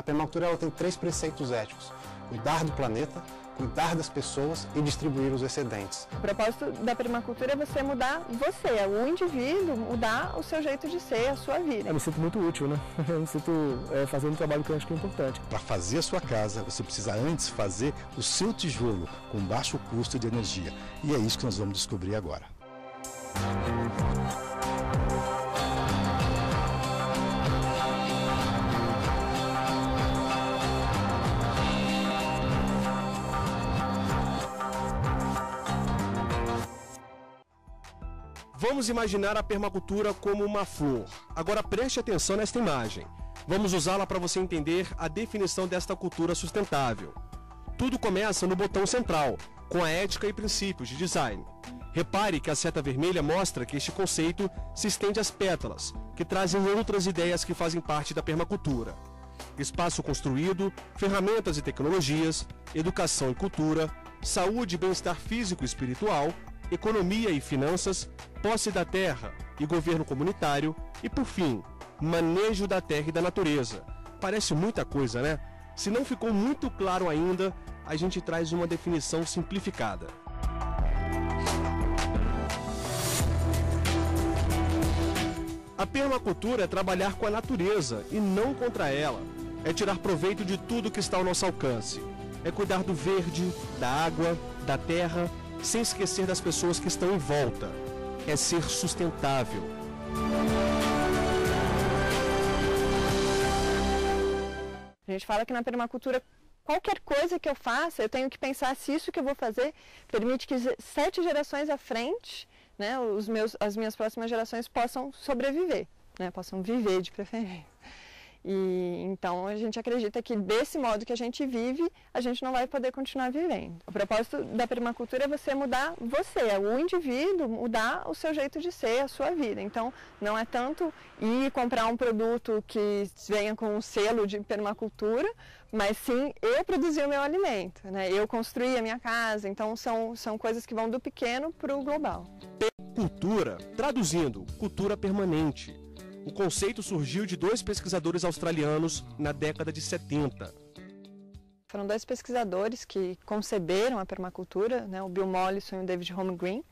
A permacultura ela tem três preceitos éticos: cuidar do planeta, cuidar das pessoas e distribuir os excedentes. O propósito da permacultura é você mudar você, o indivíduo, mudar o seu jeito de ser, a sua vida. Eu me sinto muito útil, né? Eu me sinto é, fazendo um trabalho que eu acho que é importante. Para fazer a sua casa, você precisa antes fazer o seu tijolo com baixo custo de energia. E é isso que nós vamos descobrir agora. Vamos imaginar a permacultura como uma flor. Agora preste atenção nesta imagem. Vamos usá-la para você entender a definição desta cultura sustentável. Tudo começa no botão central, com a ética e princípios de design. Repare que a seta vermelha mostra que este conceito se estende às pétalas, que trazem outras ideias que fazem parte da permacultura. Espaço construído, ferramentas e tecnologias, educação e cultura, saúde e bem-estar físico e espiritual, economia e finanças, posse da terra e governo comunitário e, por fim, manejo da terra e da natureza. Parece muita coisa, né? Se não ficou muito claro ainda, a gente traz uma definição simplificada. A permacultura é trabalhar com a natureza e não contra ela. É tirar proveito de tudo que está ao nosso alcance. É cuidar do verde, da água, da terra sem esquecer das pessoas que estão em volta. É ser sustentável. A gente fala que na permacultura qualquer coisa que eu faça, eu tenho que pensar se isso que eu vou fazer permite que sete gerações à frente, né, os meus, as minhas próximas gerações possam sobreviver, né, possam viver de preferência. E então a gente acredita que desse modo que a gente vive, a gente não vai poder continuar vivendo. O propósito da permacultura é você mudar você, é o indivíduo mudar o seu jeito de ser, a sua vida. Então não é tanto ir comprar um produto que venha com um selo de permacultura, mas sim eu produzir o meu alimento, né? Eu construir a minha casa. Então são, são coisas que vão do pequeno para o global. Cultura, traduzindo, cultura permanente o conceito surgiu de dois pesquisadores australianos na década de 70. Foram dois pesquisadores que conceberam a permacultura, né, o Bill Mollison e o David Holmgreen.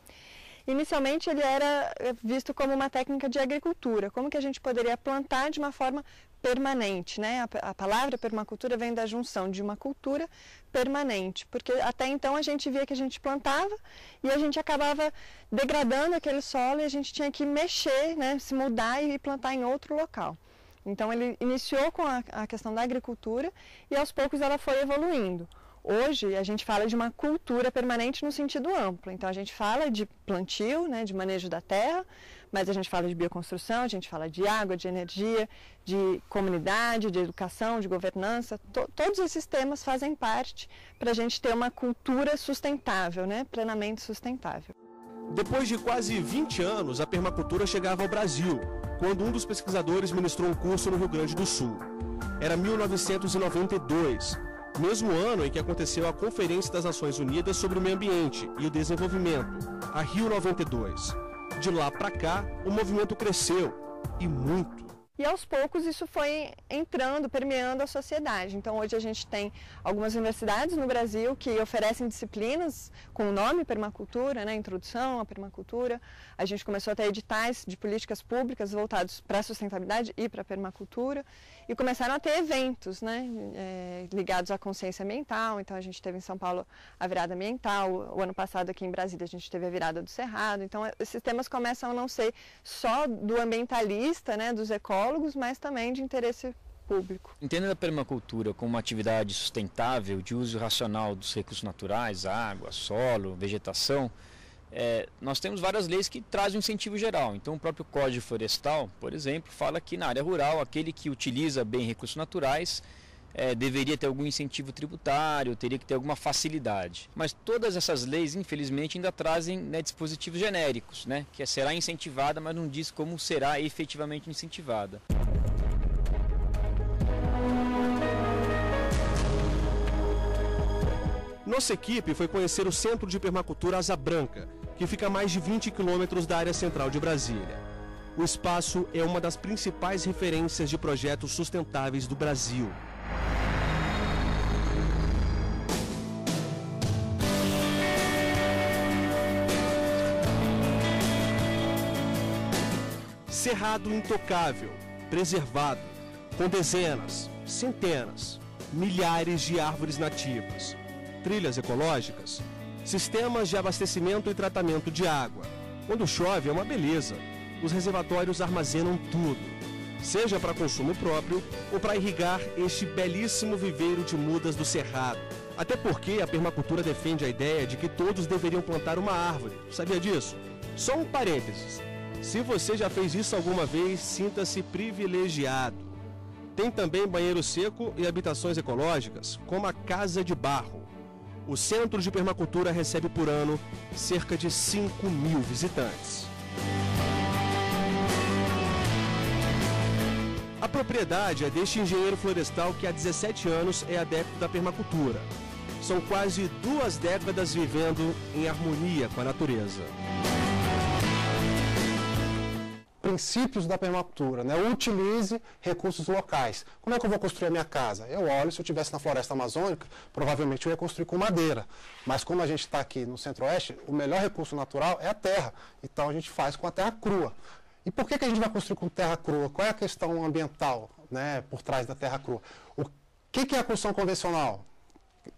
Inicialmente ele era visto como uma técnica de agricultura, como que a gente poderia plantar de uma forma permanente, né? A, a, palavra permacultura vem da junção de uma cultura permanente, porque até então a gente via que a gente plantava e a gente acabava degradando aquele solo e a gente tinha que mexer, né? Se mudar e plantar em outro local. Então ele iniciou com a, a questão da agricultura e aos poucos ela foi evoluindo. Hoje a gente fala de uma cultura permanente no sentido amplo. Então a gente fala de plantio, né, de manejo da terra, mas a gente fala de bioconstrução, a gente fala de água, de energia, de comunidade, de educação, de governança. To todos esses temas fazem parte para a gente ter uma cultura sustentável, né, plenamente sustentável. Depois de quase 20 anos, a permacultura chegava ao Brasil, quando um dos pesquisadores ministrou um curso no Rio Grande do Sul. Era 1992, mesmo ano em que aconteceu a Conferência das Nações Unidas sobre o Meio Ambiente e o Desenvolvimento, a Rio 92. De lá para cá, o movimento cresceu e muito. E aos poucos isso foi entrando, permeando a sociedade. Então hoje a gente tem algumas universidades no Brasil que oferecem disciplinas com o nome permacultura, né, introdução à permacultura. A gente começou a ter editais de políticas públicas voltados para a sustentabilidade e para a permacultura. E começaram a ter eventos né, é, ligados à consciência ambiental. Então a gente teve em São Paulo a virada ambiental. O ano passado aqui em Brasília a gente teve a virada do Cerrado. Então esses temas começam a não ser só do ambientalista, né, dos ecólogos, mas também de interesse público. Entendendo a permacultura como uma atividade sustentável de uso racional dos recursos naturais, água, solo, vegetação, é, nós temos várias leis que trazem um incentivo geral. Então, o próprio Código Florestal, por exemplo, fala que na área rural, aquele que utiliza bem recursos naturais é, deveria ter algum incentivo tributário, teria que ter alguma facilidade. Mas todas essas leis, infelizmente, ainda trazem né, dispositivos genéricos, né, que será incentivada, mas não diz como será efetivamente incentivada. Nossa equipe foi conhecer o Centro de Permacultura Asa Branca, que fica a mais de 20 quilômetros da área central de Brasília. O espaço é uma das principais referências de projetos sustentáveis do Brasil. Cerrado intocável, preservado, com dezenas, centenas, milhares de árvores nativas, trilhas ecológicas, sistemas de abastecimento e tratamento de água. Quando chove é uma beleza. Os reservatórios armazenam tudo, seja para consumo próprio ou para irrigar este belíssimo viveiro de mudas do Cerrado. Até porque a permacultura defende a ideia de que todos deveriam plantar uma árvore. Sabia disso? Só um parênteses. Se você já fez isso alguma vez, sinta-se privilegiado. Tem também banheiro seco e habitações ecológicas, como a Casa de Barro. O Centro de Permacultura recebe por ano cerca de 5 mil visitantes. A propriedade é deste engenheiro florestal que há 17 anos é adepto da permacultura. São quase duas décadas vivendo em harmonia com a natureza princípios da permacultura, né? Utilize recursos locais. Como é que eu vou construir a minha casa? Eu olho, se eu estivesse na floresta amazônica, provavelmente eu ia construir com madeira. Mas como a gente está aqui no centro-oeste, o melhor recurso natural é a terra. Então a gente faz com a terra crua. E por que, que a gente vai construir com terra crua? Qual é a questão ambiental né, por trás da terra crua? O que, que é a construção convencional?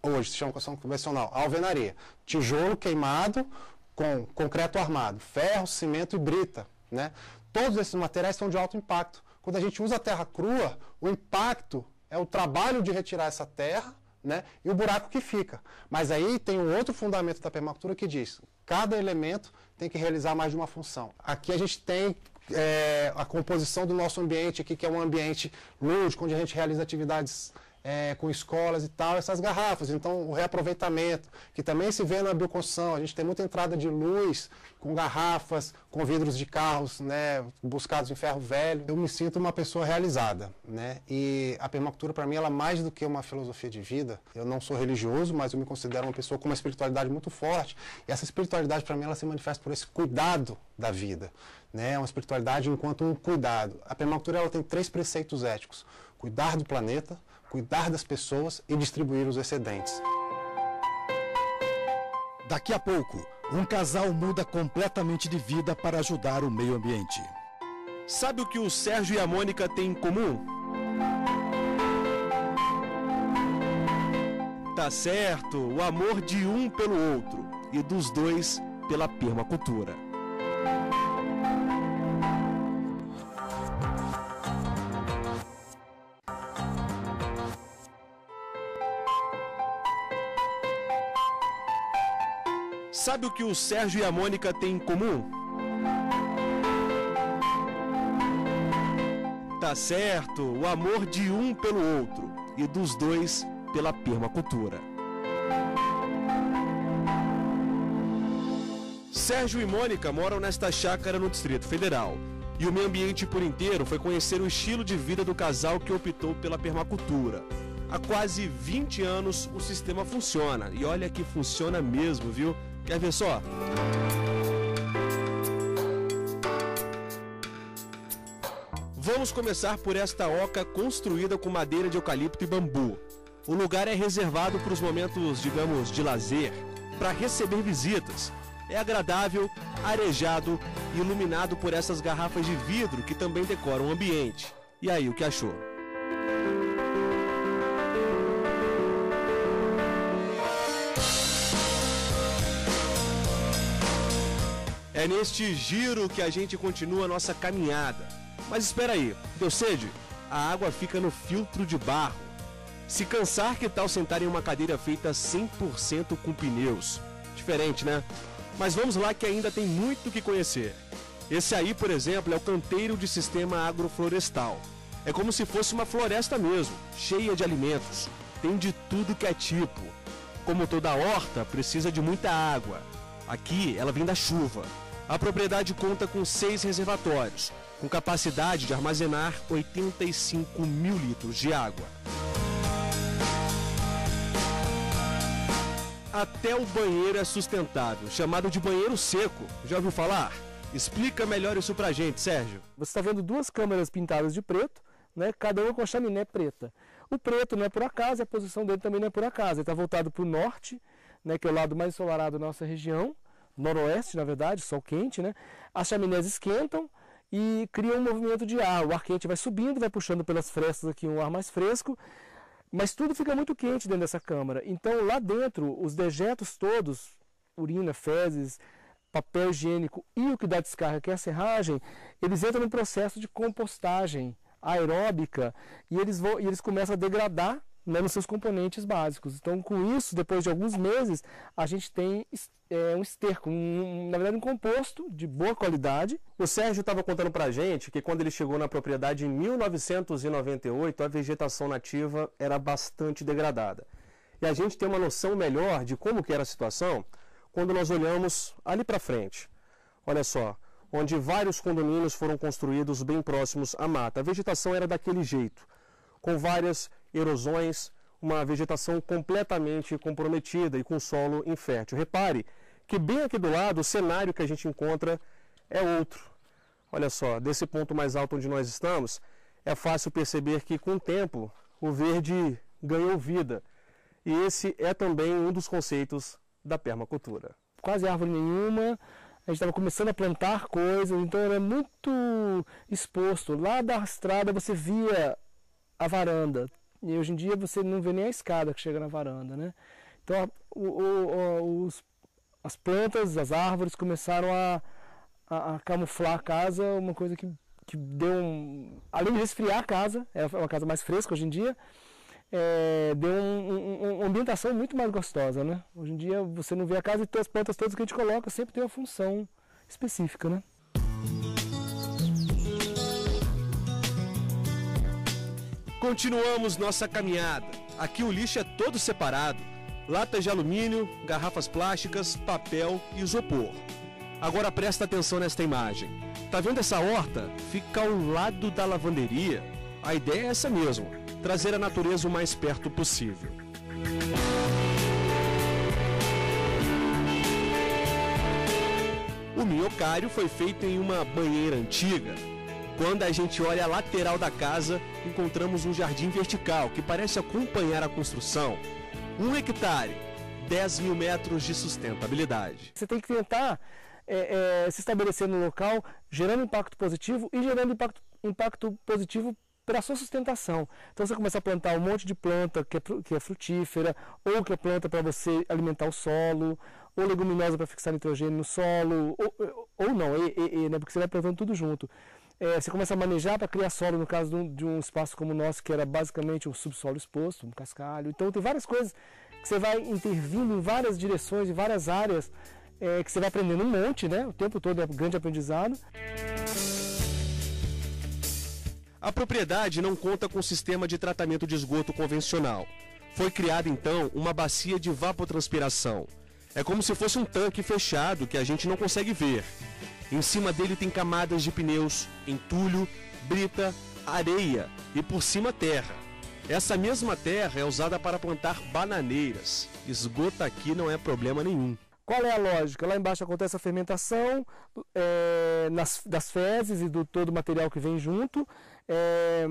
Hoje se chama construção convencional. Alvenaria. Tijolo queimado com concreto armado. Ferro, cimento e brita. Né? Todos esses materiais são de alto impacto. Quando a gente usa a terra crua, o impacto é o trabalho de retirar essa terra né, e o buraco que fica. Mas aí tem um outro fundamento da permacultura que diz: cada elemento tem que realizar mais de uma função. Aqui a gente tem é, a composição do nosso ambiente, aqui, que é um ambiente lúdico, onde a gente realiza atividades é, com escolas e tal, essas garrafas. Então, o reaproveitamento, que também se vê na bioconstrução. A gente tem muita entrada de luz com garrafas, com vidros de carros né, buscados em ferro velho. Eu me sinto uma pessoa realizada. Né? E a permacultura, para mim, ela é mais do que uma filosofia de vida. Eu não sou religioso, mas eu me considero uma pessoa com uma espiritualidade muito forte. E essa espiritualidade, para mim, ela se manifesta por esse cuidado da vida. Né? Uma espiritualidade enquanto um cuidado. A permacultura ela tem três preceitos éticos. Cuidar do planeta, cuidar das pessoas e distribuir os excedentes. Daqui a pouco, um casal muda completamente de vida para ajudar o meio ambiente. Sabe o que o Sérgio e a Mônica têm em comum? Tá certo, o amor de um pelo outro e dos dois pela permacultura. Sabe o que o Sérgio e a Mônica têm em comum? Tá certo, o amor de um pelo outro e dos dois pela permacultura. Sérgio e Mônica moram nesta chácara no Distrito Federal. E o meio ambiente por inteiro foi conhecer o estilo de vida do casal que optou pela permacultura. Há quase 20 anos o sistema funciona. E olha que funciona mesmo, viu? Quer ver só? Vamos começar por esta oca construída com madeira de eucalipto e bambu. O lugar é reservado para os momentos, digamos, de lazer, para receber visitas. É agradável, arejado e iluminado por essas garrafas de vidro que também decoram o ambiente. E aí, o que achou? É neste giro que a gente continua a nossa caminhada. Mas espera aí, deu sede? A água fica no filtro de barro. Se cansar, que tal sentar em uma cadeira feita 100% com pneus? Diferente, né? Mas vamos lá que ainda tem muito que conhecer. Esse aí, por exemplo, é o canteiro de sistema agroflorestal. É como se fosse uma floresta mesmo, cheia de alimentos. Tem de tudo que é tipo. Como toda horta, precisa de muita água. Aqui, ela vem da chuva. A propriedade conta com seis reservatórios, com capacidade de armazenar 85 mil litros de água. Até o banheiro é sustentável, chamado de banheiro seco. Já ouviu falar? Explica melhor isso pra gente, Sérgio. Você está vendo duas câmeras pintadas de preto, né, cada uma com chaminé preta. O preto não é por acaso, a posição dele também não é por acaso. Ele está voltado para o norte, né, que é o lado mais ensolarado da nossa região, noroeste, na verdade, sol quente, né? As chaminés esquentam e cria um movimento de ar. O ar quente vai subindo, vai puxando pelas frestas aqui um ar mais fresco, mas tudo fica muito quente dentro dessa câmara. Então lá dentro, os dejetos todos, urina, fezes, papel higiênico e o que dá descarga, que é a serragem, eles entram no processo de compostagem aeróbica e eles, vão, e eles começam a degradar né, nos seus componentes básicos. Então, com isso, depois de alguns meses, a gente tem é, um esterco, um, na verdade um composto de boa qualidade. O Sérgio estava contando para a gente que quando ele chegou na propriedade em 1998, a vegetação nativa era bastante degradada. E a gente tem uma noção melhor de como que era a situação quando nós olhamos ali para frente. Olha só, onde vários condomínios foram construídos bem próximos à mata. A vegetação era daquele jeito, com várias erosões, uma vegetação completamente comprometida e com solo infértil. Repare que bem aqui do lado o cenário que a gente encontra é outro. Olha só, desse ponto mais alto onde nós estamos, é fácil perceber que com o tempo o verde ganhou vida. E esse é também um dos conceitos da permacultura. Quase árvore nenhuma, a gente estava começando a plantar coisas, então era muito exposto. Lá da estrada você via a varanda, e hoje em dia você não vê nem a escada que chega na varanda, né? Então o, o, os, as plantas, as árvores começaram a, a, a, camuflar a casa, uma coisa que, que deu um. Além de resfriar a casa, é uma casa mais fresca hoje em dia, é, deu um, um, uma ambientação muito mais gostosa, né? Hoje em dia você não vê a casa e as plantas todas que a gente coloca sempre tem uma função específica, né? Continuamos nossa caminhada. Aqui o lixo é todo separado: latas de alumínio, garrafas plásticas, papel e isopor. Agora presta atenção nesta imagem. Tá vendo essa horta? Fica ao lado da lavanderia. A ideia é essa mesmo: trazer a natureza o mais perto possível. O minhocário foi feito em uma banheira antiga quando a gente olha a lateral da casa, encontramos um jardim vertical que parece acompanhar a construção. Um hectare, 10 mil metros de sustentabilidade. Você tem que tentar é, é, se estabelecer no local, gerando impacto positivo e gerando impacto, impacto positivo para a sua sustentação. Então você começa a plantar um monte de planta que é, que é frutífera, ou que é planta para você alimentar o solo, ou leguminosa para fixar nitrogênio no solo, ou, ou não, e, e, e, né, porque você vai plantando tudo junto é, você começa a manejar para criar solo, no caso de um, de um, espaço como o nosso, que era basicamente um subsolo exposto, um cascalho. Então tem várias coisas que você vai intervindo em várias direções, em várias áreas, é, que você vai aprendendo um monte, né? O tempo todo é um grande aprendizado. A propriedade não conta com sistema de tratamento de esgoto convencional. Foi criada então uma bacia de vapotranspiração. É como se fosse um tanque fechado que a gente não consegue ver. Em cima dele tem camadas de pneus, entulho, brita, areia e por cima terra. Essa mesma terra é usada para plantar bananeiras. Esgoto aqui não é problema nenhum. Qual é a lógica? Lá embaixo acontece a fermentação é, nas, das fezes e do todo o material que vem junto. É,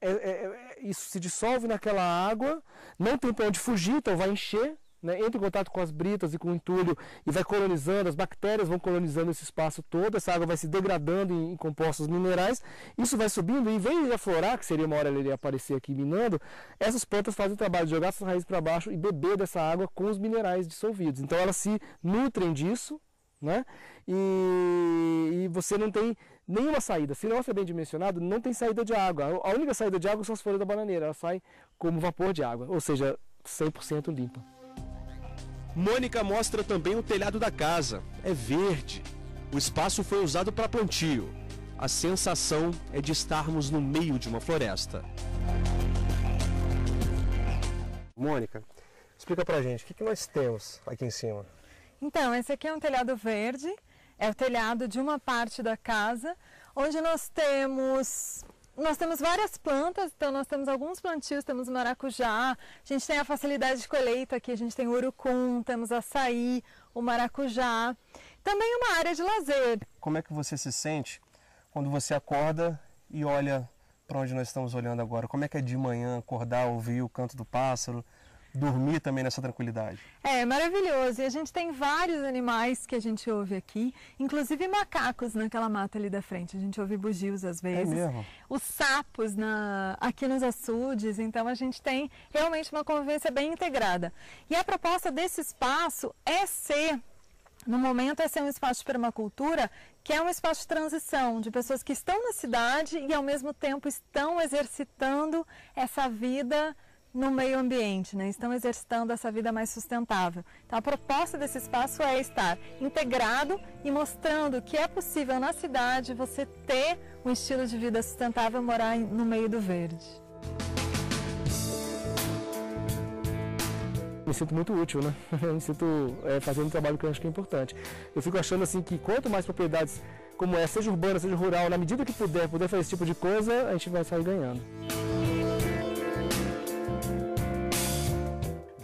é, é isso se dissolve naquela água, não tem para onde fugir, então vai encher né, entra em contato com as britas e com o entulho e vai colonizando, as bactérias vão colonizando esse espaço todo, essa água vai se degradando em, em compostos minerais, isso vai subindo e em vez de aflorar, que seria uma hora ele iria aparecer aqui minando, essas plantas fazem o trabalho de jogar suas raízes para baixo e beber dessa água com os minerais dissolvidos. Então elas se nutrem disso, né? E, e, você não tem nenhuma saída. Se não é bem dimensionado, não tem saída de água. A única saída de água são as folhas da bananeira. Ela sai como vapor de água, ou seja, 100% limpa. Mônica mostra também o telhado da casa. É verde. O espaço foi usado para plantio. A sensação é de estarmos no meio de uma floresta. Mônica, explica pra gente, o que, que nós temos aqui em cima? Então, esse aqui é um telhado verde, é o telhado de uma parte da casa, onde nós temos nós temos várias plantas, então nós temos alguns plantios, temos maracujá, a gente tem a facilidade de colheita aqui, a gente tem o urucum, temos açaí, o maracujá, também uma área de lazer. Como é que você se sente quando você acorda e olha para onde nós estamos olhando agora? Como é que é de manhã acordar, ouvir o canto do pássaro, dormir também nessa tranquilidade. É, maravilhoso. E a gente tem vários animais que a gente ouve aqui, inclusive macacos naquela mata ali da frente. A gente ouve bugios às vezes. É mesmo? Os sapos na, aqui nos açudes. Então a gente tem realmente uma convivência bem integrada. E a proposta desse espaço é ser no momento é ser um espaço de permacultura que é um espaço de transição de pessoas que estão na cidade e ao mesmo tempo estão exercitando essa vida no meio ambiente, né? estão exercitando essa vida mais sustentável. Então, a proposta desse espaço é estar integrado e mostrando que é possível na cidade você ter um estilo de vida sustentável, morar no meio do verde. me sinto muito útil, né? Eu me sinto é, fazendo um trabalho que eu acho que é importante. Eu fico achando assim que quanto mais propriedades como essa, seja urbana, seja rural, na medida que puder, puder fazer esse tipo de coisa, a gente vai sair ganhando.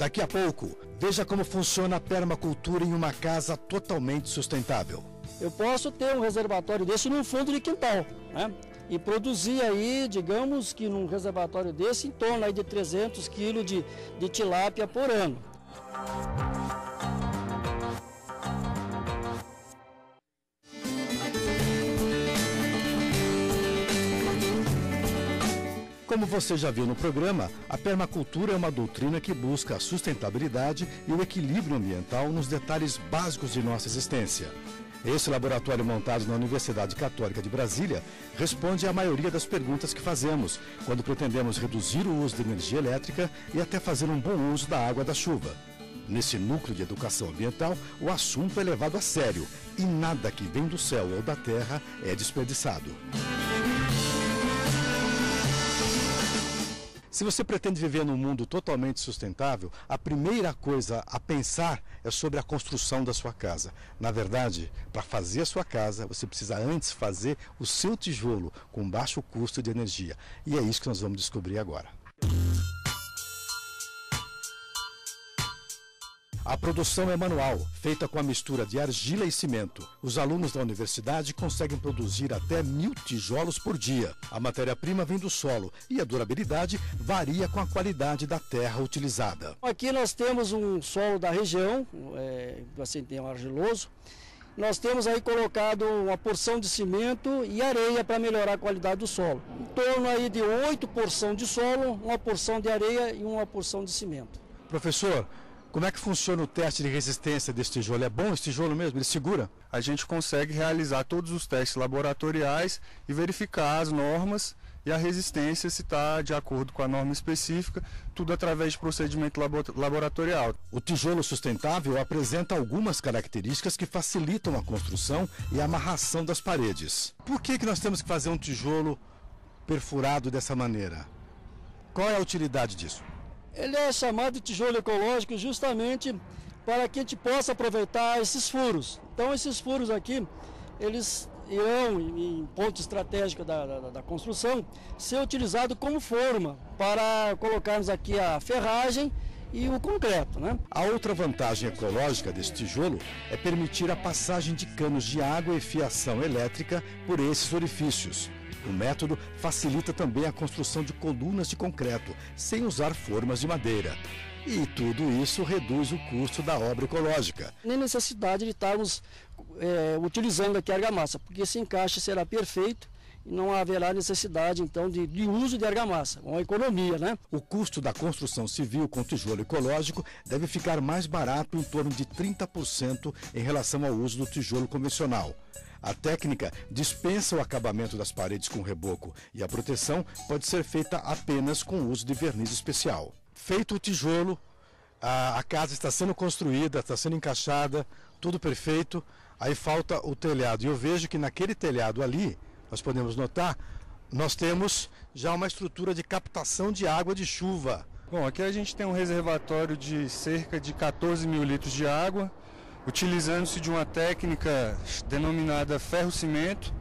Daqui a pouco, veja como funciona a permacultura em uma casa totalmente sustentável. Eu posso ter um reservatório desse no fundo de quintal, né? E produzir aí, digamos que num reservatório desse, em torno aí de 300 quilos de, de tilápia por ano. Como você já viu no programa, a permacultura é uma doutrina que busca a sustentabilidade e o equilíbrio ambiental nos detalhes básicos de nossa existência. Esse laboratório montado na Universidade Católica de Brasília responde à maioria das perguntas que fazemos quando pretendemos reduzir o uso de energia elétrica e até fazer um bom uso da água da chuva. Nesse núcleo de educação ambiental, o assunto é levado a sério e nada que vem do céu ou da terra é desperdiçado. Se você pretende viver num mundo totalmente sustentável, a primeira coisa a pensar é sobre a construção da sua casa. Na verdade, para fazer a sua casa, você precisa antes fazer o seu tijolo com baixo custo de energia. E é isso que nós vamos descobrir agora. A produção é manual, feita com a mistura de argila e cimento. Os alunos da universidade conseguem produzir até mil tijolos por dia. A matéria-prima vem do solo e a durabilidade varia com a qualidade da terra utilizada. Aqui nós temos um solo da região, é, assim, tem um argiloso. Nós temos aí colocado uma porção de cimento e areia para melhorar a qualidade do solo. Em torno aí de oito porções de solo, uma porção de areia e uma porção de cimento. Professor, como é que funciona o teste de resistência desse tijolo? É bom esse tijolo mesmo? Ele segura? A gente consegue realizar todos os testes laboratoriais e verificar as normas e a resistência se está de acordo com a norma específica, tudo através de procedimento laboratorial. O tijolo sustentável apresenta algumas características que facilitam a construção e a amarração das paredes. Por que, que nós temos que fazer um tijolo perfurado dessa maneira? Qual é a utilidade disso? Ele é chamado de tijolo ecológico justamente para que a gente possa aproveitar esses furos. Então esses furos aqui, eles irão, em ponto estratégico da, da, da construção, ser utilizados como forma para colocarmos aqui a ferragem e o concreto. Né? A outra vantagem ecológica desse tijolo é permitir a passagem de canos de água e fiação elétrica por esses orifícios. O método facilita também a construção de colunas de concreto, sem usar formas de madeira. E tudo isso reduz o custo da obra ecológica. Nem necessidade de estarmos é, utilizando aqui a argamassa, porque esse encaixe será perfeito não haverá necessidade então de, de, uso de argamassa, uma economia, né? O custo da construção civil com tijolo ecológico deve ficar mais barato em torno de 30% em relação ao uso do tijolo convencional. A técnica dispensa o acabamento das paredes com reboco e a proteção pode ser feita apenas com o uso de verniz especial. Feito o tijolo, a, a casa está sendo construída, está sendo encaixada, tudo perfeito. Aí falta o telhado. E eu vejo que naquele telhado ali, nós podemos notar, nós temos já uma estrutura de captação de água de chuva. Bom, aqui a gente tem um reservatório de cerca de 14 mil litros de água utilizando-se de uma técnica denominada ferro-cimento.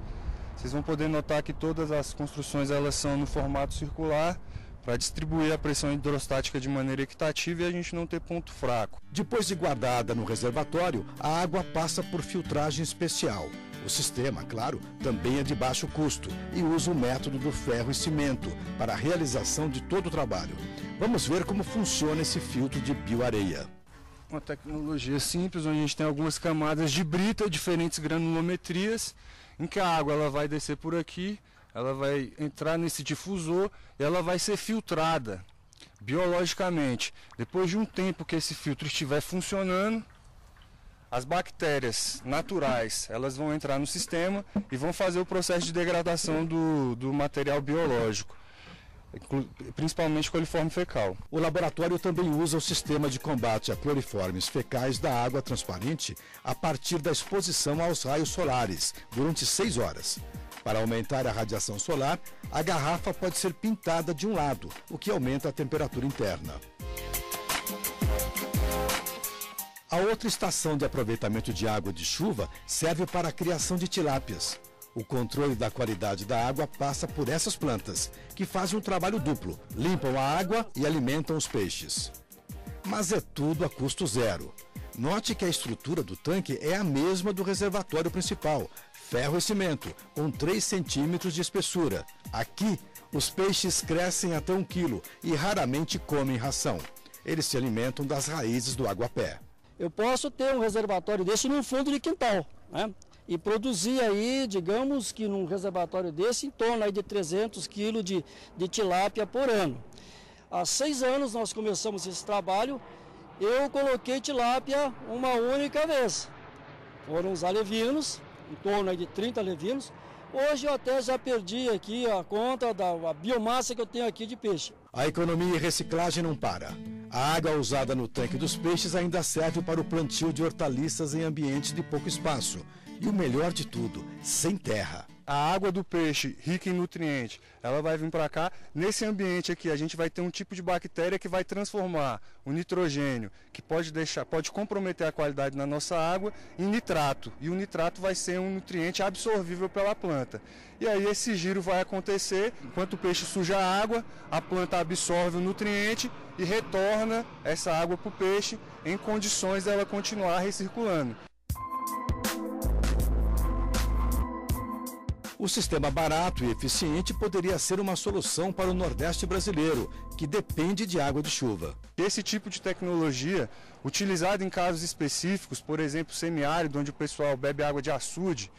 Vocês vão poder notar que todas as construções elas são no formato circular para distribuir a pressão hidrostática de maneira equitativa e a gente não ter ponto fraco. Depois de guardada no reservatório, a água passa por filtragem especial. O sistema, claro, também é de baixo custo e usa o método do ferro e cimento para a realização de todo o trabalho. Vamos ver como funciona esse filtro de bioareia. Uma tecnologia simples, onde a gente tem algumas camadas de brita, diferentes granulometrias, em que a água ela vai descer por aqui, ela vai entrar nesse difusor e ela vai ser filtrada biologicamente. Depois de um tempo que esse filtro estiver funcionando, as bactérias naturais elas vão entrar no sistema e vão fazer o processo de degradação do, do material biológico principalmente coliforme fecal. O laboratório também usa o sistema de combate a cloriformes fecais da água transparente a partir da exposição aos raios solares durante seis horas. Para aumentar a radiação solar, a garrafa pode ser pintada de um lado, o que aumenta a temperatura interna. A outra estação de aproveitamento de água de chuva serve para a criação de tilápias. O controle da qualidade da água passa por essas plantas, que fazem um trabalho duplo: limpam a água e alimentam os peixes. Mas é tudo a custo zero. Note que a estrutura do tanque é a mesma do reservatório principal, ferro e cimento, com 3 centímetros de espessura. Aqui, os peixes crescem até um quilo e raramente comem ração. Eles se alimentam das raízes do aguapé eu posso ter um reservatório desse no fundo de quintal, né? E produzir aí, digamos que num reservatório desse, em torno aí de 300 quilos de, de tilápia por ano. Há seis anos nós começamos esse trabalho, eu coloquei tilápia uma única vez. Foram os alevinos, em torno aí de 30 alevinos. Hoje eu até já perdi aqui a conta da biomassa que eu tenho aqui de peixe. A economia e reciclagem não para. A água usada no tanque dos peixes ainda serve para o plantio de hortaliças em ambientes de pouco espaço. E o melhor de tudo, sem terra a água do peixe rica em nutrientes, ela vai vir para cá. Nesse ambiente aqui, a gente vai ter um tipo de bactéria que vai transformar o nitrogênio, que pode deixar, pode comprometer a qualidade na nossa água, em nitrato. E o nitrato vai ser um nutriente absorvível pela planta. E aí esse giro vai acontecer, enquanto o peixe suja a água, a planta absorve o nutriente e retorna essa água para o peixe em condições dela continuar recirculando. O sistema barato e eficiente poderia ser uma solução para o Nordeste brasileiro, que depende de água de chuva. Esse tipo de tecnologia, utilizado em casos específicos, por exemplo, semiárido, onde o pessoal bebe água de açude,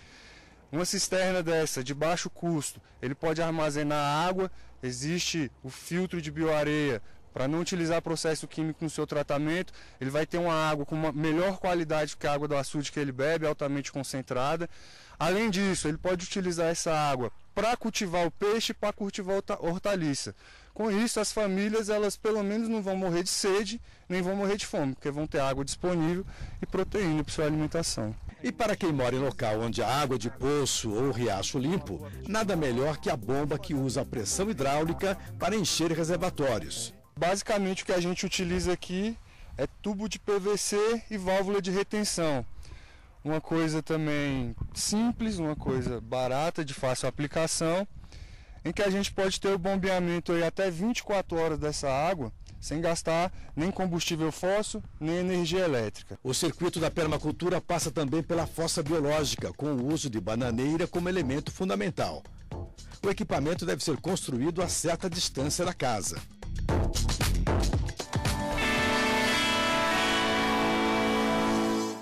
uma cisterna dessa, de baixo custo, ele pode armazenar água, existe o filtro de bioareia para não utilizar processo químico no seu tratamento, ele vai ter uma água com uma melhor qualidade que a água do açude que ele bebe, altamente concentrada. Além disso, ele pode utilizar essa água para cultivar o peixe para cultivar a hortaliça. Com isso, as famílias elas pelo menos não vão morrer de sede, nem vão morrer de fome, porque vão ter água disponível e proteína para sua alimentação. E para quem mora em local onde a água de poço ou riacho limpo, nada melhor que a bomba que usa a pressão hidráulica para encher reservatórios. Basicamente o que a gente utiliza aqui é tubo de PVC e válvula de retenção uma coisa também simples, uma coisa barata, de fácil aplicação, em que a gente pode ter o bombeamento aí até 24 horas dessa água sem gastar nem combustível fóssil, nem energia elétrica. O circuito da permacultura passa também pela fossa biológica, com o uso de bananeira como elemento fundamental. O equipamento deve ser construído a certa distância da casa.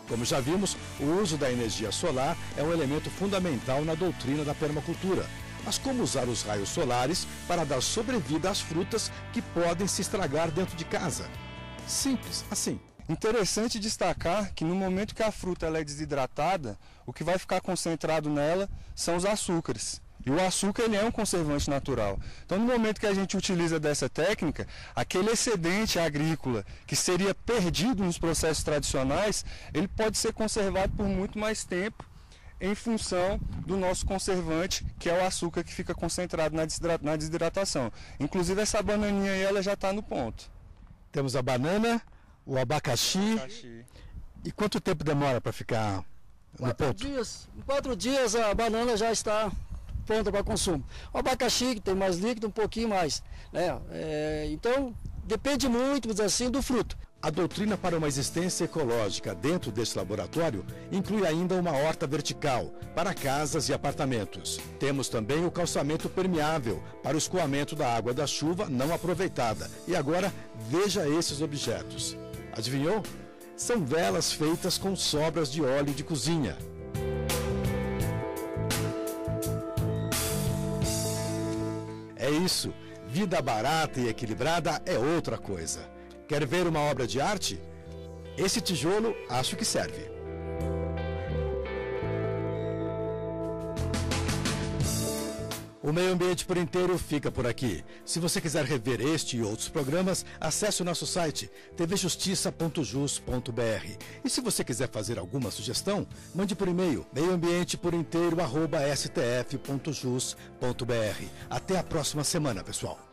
Como já vimos, o uso da energia solar é um elemento fundamental na doutrina da permacultura. Mas como usar os raios solares para dar sobrevida às frutas que podem se estragar dentro de casa? Simples assim. Interessante destacar que no momento que a fruta é desidratada, o que vai ficar concentrado nela são os açúcares. E o açúcar ele é um conservante natural. Então, no momento que a gente utiliza dessa técnica, aquele excedente agrícola que seria perdido nos processos tradicionais, ele pode ser conservado por muito mais tempo em função do nosso conservante, que é o açúcar que fica concentrado na desidratação. Inclusive, essa bananinha aí, ela já está no ponto. Temos a banana, o abacaxi. abacaxi. E quanto tempo demora para ficar no quatro ponto? Dias. Em quatro dias a banana já está pronta para consumo. O abacaxi, que tem mais líquido, um pouquinho mais. Né? É, então, depende muito, assim, do fruto. A doutrina para uma existência ecológica dentro desse laboratório inclui ainda uma horta vertical para casas e apartamentos. Temos também o calçamento permeável para o escoamento da água da chuva não aproveitada. E agora veja esses objetos. Adivinhou? São velas feitas com sobras de óleo de cozinha. É isso. Vida barata e equilibrada é outra coisa. Quer ver uma obra de arte? Esse tijolo acho que serve. O Meio Ambiente por inteiro fica por aqui. Se você quiser rever este e outros programas, acesse o nosso site tvjustiça.jus.br. E se você quiser fazer alguma sugestão, mande por e-mail meioambienteporinteiro@stf.jus.br. Até a próxima semana, pessoal.